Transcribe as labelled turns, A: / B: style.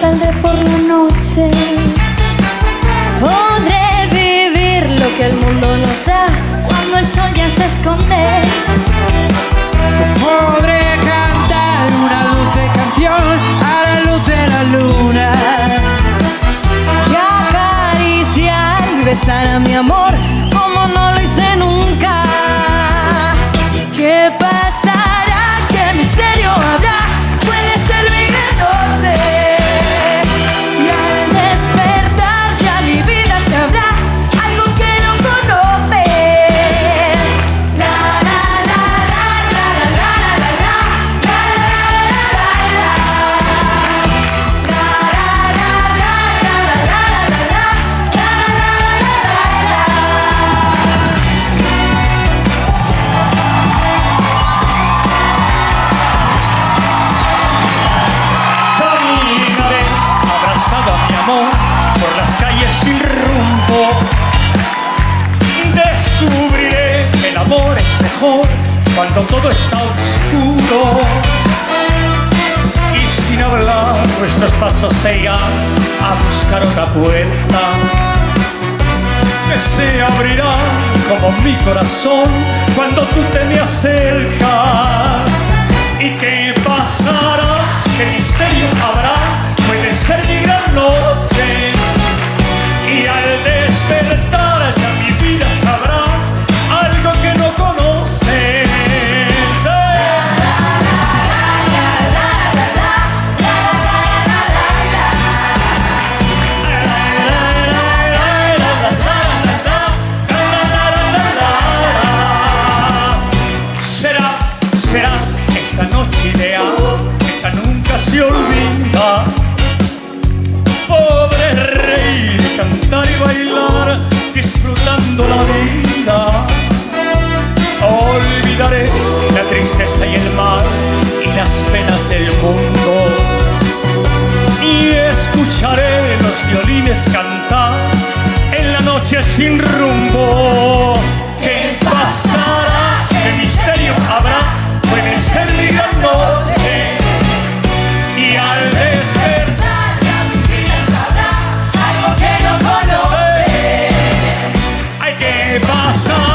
A: saldré por la noche. Podré vivir lo que el mundo nos da cuando el sol ya se esconde.
B: Podré cantar una dulce canción a la luz de la luna.
C: Y acariciar y besar a mi amor
D: todo está oscuro. Y sin hablar nuestros pasos se irán a buscar otra puerta que se abrirá como mi corazón cuando tú te me acercas. ¿Y qué pasará? Olvida. Podré reír, cantar y bailar, disfrutando la vida. Olvidaré la tristeza y el mal y las penas del mundo. Y escucharé los violines cantar en la noche sin rumbo. passa.